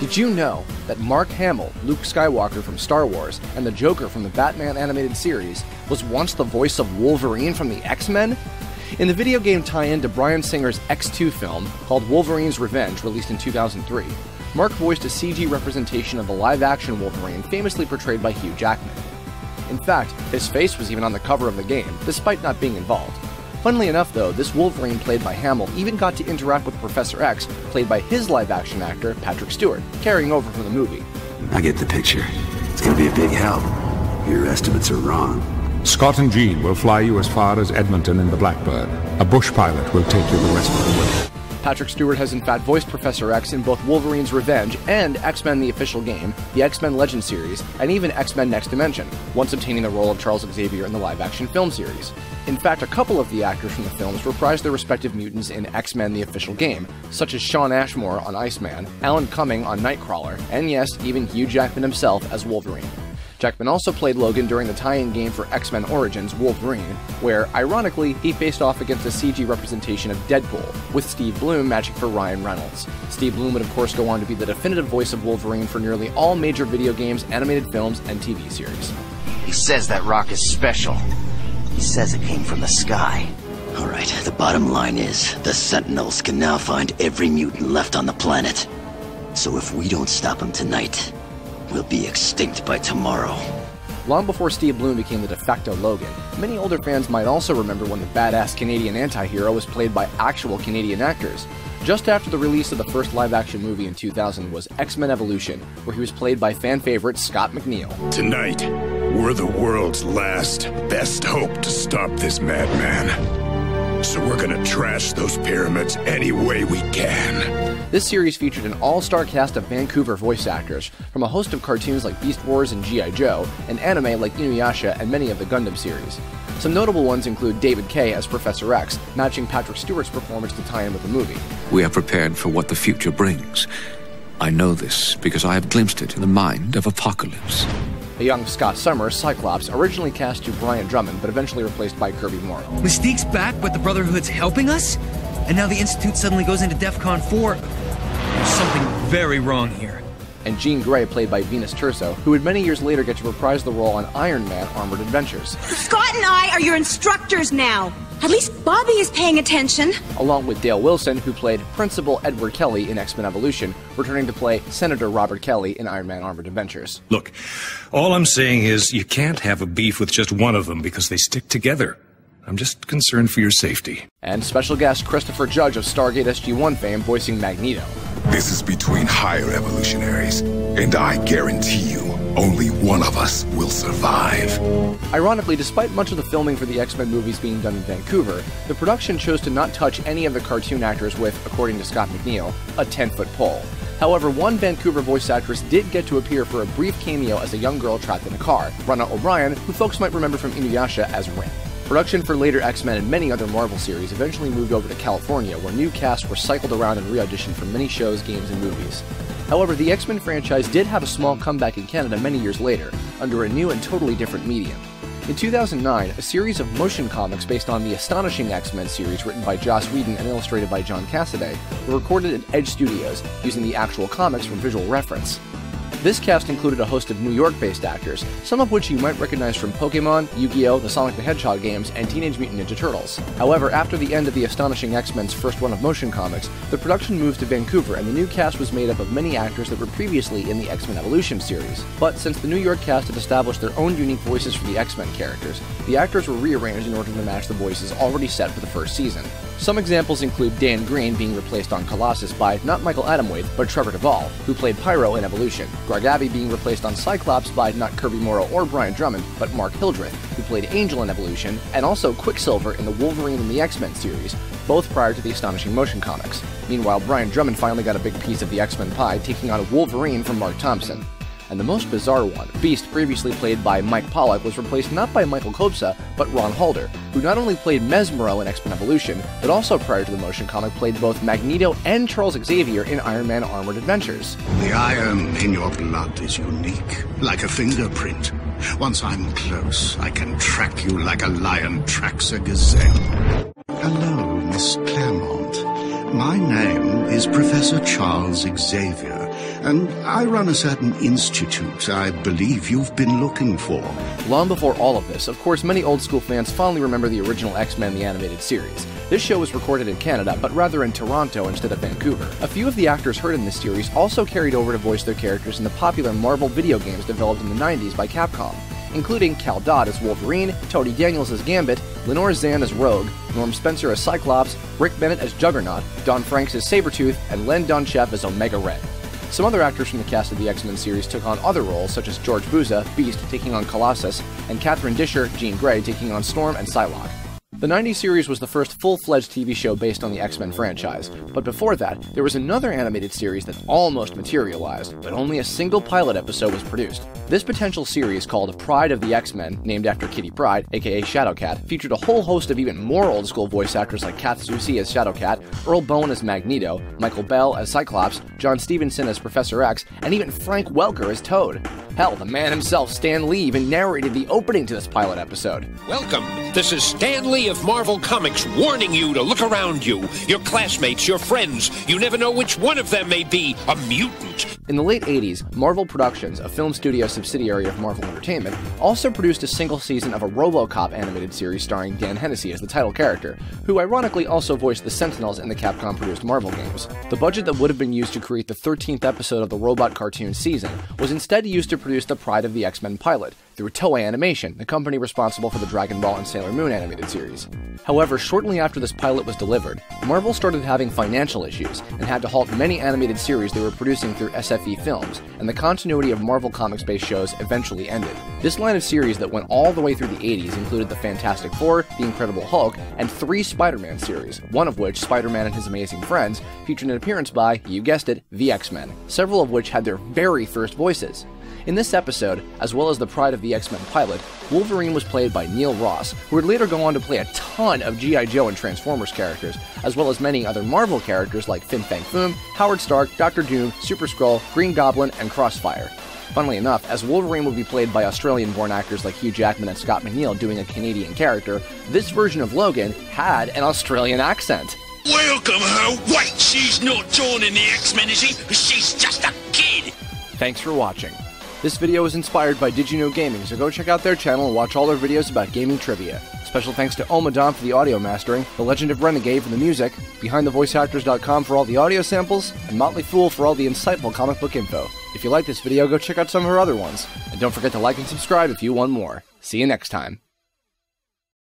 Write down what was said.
Did you know that Mark Hamill, Luke Skywalker from Star Wars, and the Joker from the Batman animated series, was once the voice of Wolverine from the X Men? In the video game tie in to Bryan Singer's X2 film called Wolverine's Revenge, released in 2003, Mark voiced a CG representation of the live action Wolverine famously portrayed by Hugh Jackman. In fact, his face was even on the cover of the game, despite not being involved. Funnily enough, though, this Wolverine played by Hamill even got to interact with Professor X, played by his live action actor, Patrick Stewart, carrying over from the movie. I get the picture. It's gonna be a big help. Your estimates are wrong. Scott and Jean will fly you as far as Edmonton in the Blackbird. A bush pilot will take you the rest of the way. Patrick Stewart has in fact voiced Professor X in both Wolverine's Revenge and X Men the official game, the X Men Legend series, and even X Men Next Dimension, once obtaining the role of Charles Xavier in the live action film series. In fact, a couple of the actors from the films reprised their respective mutants in X Men the official game, such as Shawn Ashmore on Iceman, Alan Cumming on Nightcrawler, and yes, even Hugh Jackman himself as Wolverine. Jackman also played Logan during the tie-in game for X-Men Origins Wolverine, where, ironically, he faced off against a CG representation of Deadpool, with Steve Blum matching for Ryan Reynolds. Steve Blum would of course go on to be the definitive voice of Wolverine for nearly all major video games, animated films, and TV series. He says that rock is special. He says it came from the sky. All right, the bottom line is the Sentinels can now find every mutant left on the planet. So if we don't stop them tonight, we'll be extinct by tomorrow. Long before Steve Blum became the de facto Logan, many older fans might also remember when the badass Canadian anti hero was played by actual Canadian actors. Just after the release of the first live action movie in 2000 was X Men Evolution, where he was played by fan favorite Scott McNeil. Tonight, we're the world's last, best hope to stop this madman. So we're gonna trash those pyramids any way we can. This series featured an all star cast of Vancouver voice actors, from a host of cartoons like Beast Wars and G.I. Joe, and anime like Inuyasha and many of the Gundam series. Some notable ones include David Kaye as Professor X, matching Patrick Stewart's performance to tie in with the movie. We are prepared for what the future brings. I know this because I have glimpsed it in the mind of Apocalypse. A young Scott Summers, Cyclops, originally cast to Brian Drummond, but eventually replaced by Kirby Morrow. Mystique's back, but the Brotherhood's helping us? And now the Institute suddenly goes into DEFCON 4? There's something very wrong here. And Jean Grey, played by Venus Terzo, who would many years later get to reprise the role on Iron Man Armored Adventures. Scott and I are your instructors now. At least Bobby is paying attention. Along with Dale Wilson, who played Principal Edward Kelly in X Men Evolution, returning to play Senator Robert Kelly in Iron Man Armored Adventures. Look, all I'm saying is you can't have a beef with just one of them because they stick together. I'm just concerned for your safety. And special guest Christopher Judge of Stargate SG1 fame voicing Magneto. This is between higher evolutionaries, and I guarantee you, only one of us will survive. Ironically, despite much of the filming for the X Men movies being done in Vancouver, the production chose to not touch any of the cartoon actors with, according to Scott McNeil, a 10 foot pole. However, one Vancouver voice actress did get to appear for a brief cameo as a young girl trapped in a car, Brenna O'Brien, who folks might remember from Inuyasha as Rin. Production for later X Men and many other Marvel series eventually moved over to California, where new casts were cycled around and re auditioned for many shows, games, and movies. However, the X Men franchise did have a small comeback in Canada many years later, under a new and totally different medium. In 2009, a series of motion comics based on the Astonishing X Men series, written by Joss Whedon and illustrated by John Cassaday, were recorded at Edge Studios using the actual comics from visual reference. This cast included a host of New York based actors, some of which you might recognize from Pokemon, Yu Gi Oh!, the Sonic the Hedgehog games, and Teenage Mutant Ninja Turtles. However, after the end of the Astonishing X Men's first run of motion comics, the production moved to Vancouver and the new cast was made up of many actors that were previously in the X Men Evolution series. But since the New York cast had established their own unique voices for the X Men characters, the actors were rearranged in order to match the voices already set for the first season. Some examples include Dan Green being replaced on Colossus by not Michael Adamthwaite, but Trevor Devall, who played Pyro in Evolution, Greg Abbey being replaced on Cyclops by not Kirby Morrow or Brian Drummond, but Mark Hildreth, who played Angel in Evolution, and also Quicksilver in the Wolverine and the X Men series, both prior to the Astonishing Motion comics. Meanwhile, Brian Drummond finally got a big piece of the X Men pie, taking on a Wolverine from Mark Thompson. And the most bizarre one, Beast, previously played by Mike Pollock, was replaced not by Michael Kopsa, but Ron Halder, who not only played Mesmero in X Men Evolution, but also prior to the motion comic played both Magneto and Charles Xavier in Iron Man Armored Adventures. The iron in your blood is unique, like a fingerprint. Once I'm close, I can track you like a lion tracks a gazelle. Hello, Miss Claremont. My name is Professor Charles Xavier, and I run a certain institute I believe you've been looking for. Long before all of this, of course, many old school fans fondly remember the original X Men the animated series. This show was recorded in Canada, but rather in Toronto instead of Vancouver. A few of the actors heard in this series also carried over to voice their characters in the popular Marvel video games developed in the 90s by Capcom including Cal Dodd as Wolverine, Tony Daniels as Gambit, Lenore Zann as Rogue, Norm Spencer as Cyclops, Rick Bennett as Juggernaut, Don Francks as Sabretooth, and Len Doncheff as Omega Red. Some other actors from the cast of the X Men series took on other roles, such as George Buza, Beast, taking on Colossus, and Catherine Disher, Jean Grey, taking on Storm and Psylocke. The 90s series was the first full fledged TV show based on the X Men franchise, but before that, there was another animated series that almost materialized, but only a single pilot episode was produced. This potential series, called Pryde of the X Men, named after Kitty Pryde, aka Shadowcat, featured a whole host of even more old school voice actors like Kath Soucie as Shadowcat, Earl Boen as Magneto, Michael Bell as Cyclops, John Stephenson as Professor X, and even Frank Welker as Toad. Hell, the man himself, Stan Lee, even narrated the opening to this pilot episode. Welcome. This is Stan Lee of Marvel Comics warning you to look around you. Your classmates, your friends. You never know which one of them may be a mutant. In the late 80s, Marvel Productions, a film studio subsidiary of Marvel Entertainment, also produced a single season of a Robocop animated series starring Dan Hennessey as the title character, who ironically also voiced the Sentinels in the Capcom produced Marvel games. The budget that would have been used to create the 13th episode of the robot cartoon season was instead used to produce the Pryde of the X Men pilot through Toei Animation, the company responsible for the Dragon Ball and Sailor Moon animated series. However, shortly after this pilot was delivered, Marvel started having financial issues and had to halt many animated series they were producing through SFE Films, and the continuity of Marvel Comics based shows eventually ended. This line of series that went all the way through the 80s included the Fantastic Four, the Incredible Hulk, and three Spider Man series, one of which, Spider Man and His Amazing Friends, featured an appearance by, you guessed it, the X Men, several of which had their very first voices. In this episode, as well as the Pryde of the X Men pilot, Wolverine was played by Neil Ross, who would later go on to play a ton of G.I. Joe and Transformers characters, as well as many other Marvel characters like Fin Fang Foom, Howard Stark, Doctor Doom, Super Skrull, Green Goblin, and Crossfire. Funnily enough, as Wolverine would be played by Australian born actors like Hugh Jackman and Scott McNeil doing a Canadian character, this version of Logan had an Australian accent. Welcome her. Wait, she's not joining the X-Men, is she? She's just a kid. Thanks for watching. This video was inspired by Did You Know Gaming, so go check out their channel and watch all their videos about gaming trivia. Special thanks to Omahdon for the audio mastering, The Legend of Renegade for the music, BehindTheVoiceActors.com for all the audio samples, and Motley Fool for all the insightful comic book info. If you like this video, go check out some of her other ones. And don't forget to like and subscribe if you want more. See you next time.